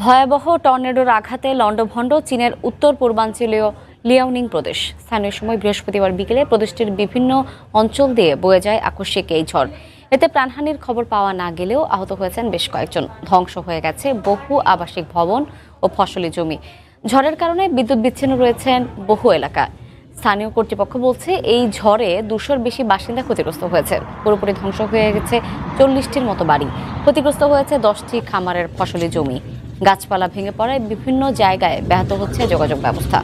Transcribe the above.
ভয়াবহ টর্নেডোর আঘাতে লন্ডভন্ড চীনের উত্তর পূর্বাঞ্চলীয় লিয়াওনিং প্রদেশ। স্থানীয় সময় বৃহস্পতিবার বিকেলে প্রদেশটির বিভিন্ন অঞ্চল দিয়ে বয়ে যায় আকস্মিক এই ঝড়। এতে প্রাণহানির খবর পাওয়া না গেলেও আহত হয়েছেন বেশ কয়েকজন। ধ্বংস হয়ে গেছে বহু আবাসিক ভবন ও ফসলি জমি। ঝড়ের কারণে বিদ্যুৎ বিচ্ছিন্ন রয়েছেন বহু এলাকা স্থানীয় কর্তৃপক্ষ বলছে, এই ঝড়ে দুশোর বেশি বাসিন্দা ক্ষতিগ্রস্ত হয়েছে। পুরোপুরি ধ্বংস হয়ে গেছে চল্লিশটির মতো বাড়ি। ক্ষতিগ্রস্ত হয়েছে দশটি খামারের ফসলি জমি। গাছপালা ভেঙে পড়ায় বিভিন্ন জায়গায় ব্যাহত হচ্ছে যোগাযোগ ব্যবস্থা।